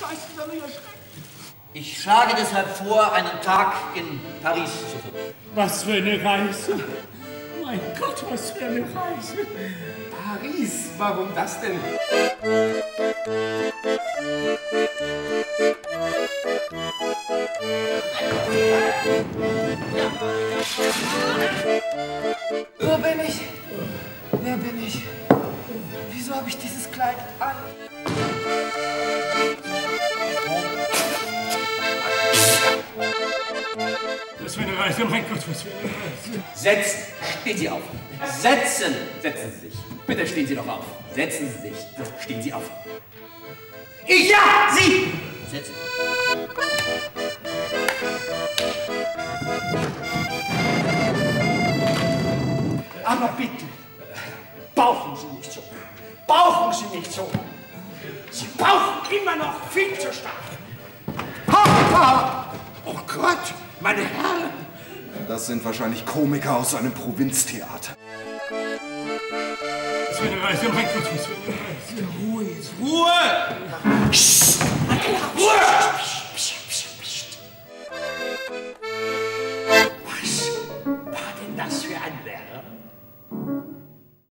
mich erschreckt. Ich schlage deshalb vor, einen Tag in Paris zu verbringen. Was für eine Reise. Mein Gott, was für eine Reise. Paris, warum das denn? Wo bin ich? Wer bin ich? Wieso habe ich dieses Kleid an? Was für eine Reise, mein Gott, was für eine Reise. Setzen! Stehen Sie auf! Setzen! Setzen Sie sich! Bitte stehen Sie doch auf! Setzen Sie sich! Stehen Sie auf! Ich, ja! Sie! Setzen! Aber bitte, bauchen Sie nicht so. Bauchen Sie nicht so. Sie bauchen immer noch viel zu stark. Ha, Oh Gott, meine Herren. Das sind wahrscheinlich Komiker aus einem Provinztheater. Ruhe jetzt! Ruhe! Psst, Ruhe! Was war denn das für ein Lärm?